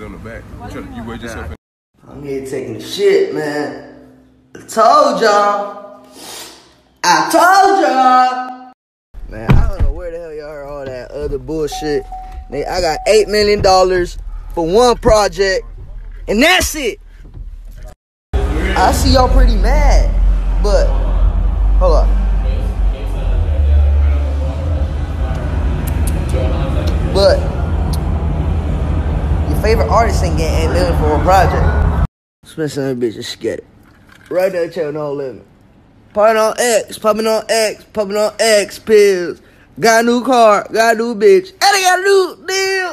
it on the back. You, to, you yourself. I'm here taking the shit, man. I told y'all. I told y'all. Man, I don't know where the hell y'all heard all that other bullshit. Nigga, I got $8 million for one project, and that's it. I see y'all pretty mad, but hold on. But favorite artist ain't getting 8 million for a project. Spencer and bitch, just get it. Right there, channel no limit. Popping on X, popping on X, popping on X pills. Got a new car, got a new bitch, and I got a new deal.